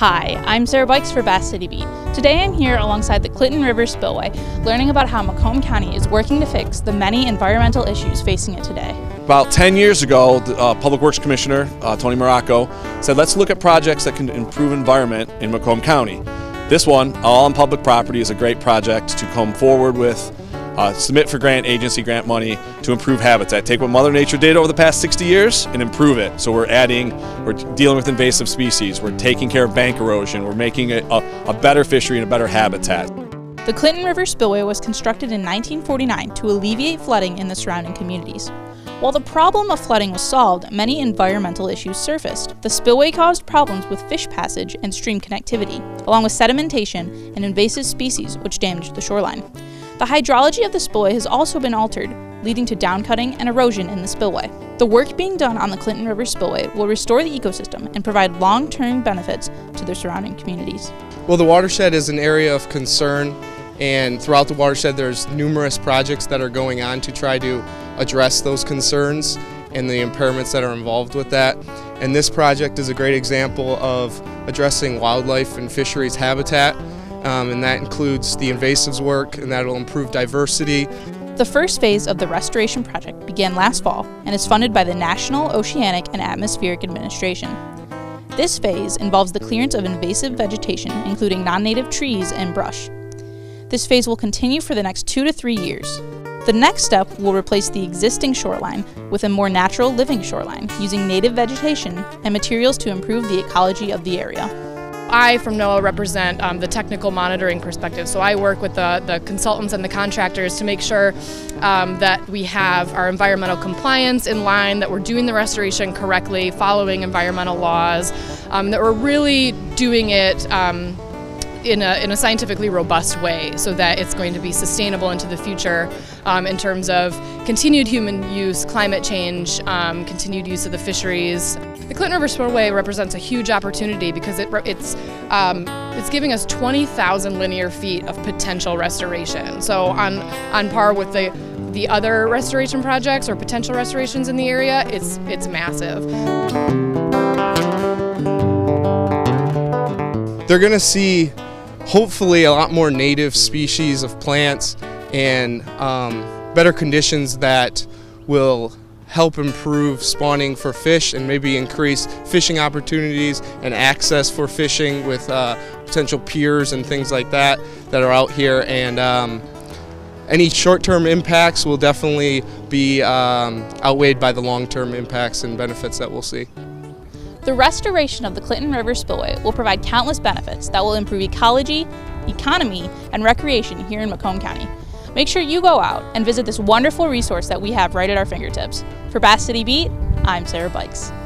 Hi, I'm Sara Byks for Bath City Beat. Today I'm here alongside the Clinton River Spillway, learning about how Macomb County is working to fix the many environmental issues facing it today. About 10 years ago, the uh, Public Works Commissioner, uh, Tony Marrocco, said let's look at projects that can improve environment in Macomb County. This one, all on public property, is a great project to come forward with uh, submit for grant agency grant money to improve habitat. Take what Mother Nature did over the past 60 years and improve it. So we're adding, we're dealing with invasive species, we're taking care of bank erosion, we're making it a, a better fishery and a better habitat. The Clinton River Spillway was constructed in 1949 to alleviate flooding in the surrounding communities. While the problem of flooding was solved, many environmental issues surfaced. The spillway caused problems with fish passage and stream connectivity, along with sedimentation and invasive species which damaged the shoreline. The hydrology of the spillway has also been altered, leading to downcutting and erosion in the spillway. The work being done on the Clinton River Spillway will restore the ecosystem and provide long-term benefits to the surrounding communities. Well, the watershed is an area of concern and throughout the watershed there's numerous projects that are going on to try to address those concerns and the impairments that are involved with that. And this project is a great example of addressing wildlife and fisheries habitat um, and that includes the invasives work, and that will improve diversity. The first phase of the restoration project began last fall and is funded by the National Oceanic and Atmospheric Administration. This phase involves the clearance of invasive vegetation, including non-native trees and brush. This phase will continue for the next two to three years. The next step will replace the existing shoreline with a more natural living shoreline using native vegetation and materials to improve the ecology of the area. I, from NOAA, represent um, the technical monitoring perspective. So I work with the, the consultants and the contractors to make sure um, that we have our environmental compliance in line, that we're doing the restoration correctly, following environmental laws, um, that we're really doing it um, in a, in a scientifically robust way so that it's going to be sustainable into the future um, in terms of continued human use, climate change, um, continued use of the fisheries. The Clinton River Spillway represents a huge opportunity because it, it's, um, it's giving us 20,000 linear feet of potential restoration. So on, on par with the, the other restoration projects or potential restorations in the area, it's, it's massive. They're going to see hopefully a lot more native species of plants and um, better conditions that will help improve spawning for fish and maybe increase fishing opportunities and access for fishing with uh, potential piers and things like that that are out here and um, any short-term impacts will definitely be um, outweighed by the long-term impacts and benefits that we'll see. The restoration of the Clinton River Spillway will provide countless benefits that will improve ecology, economy, and recreation here in Macomb County. Make sure you go out and visit this wonderful resource that we have right at our fingertips. For Bath City Beat, I'm Sara Byks.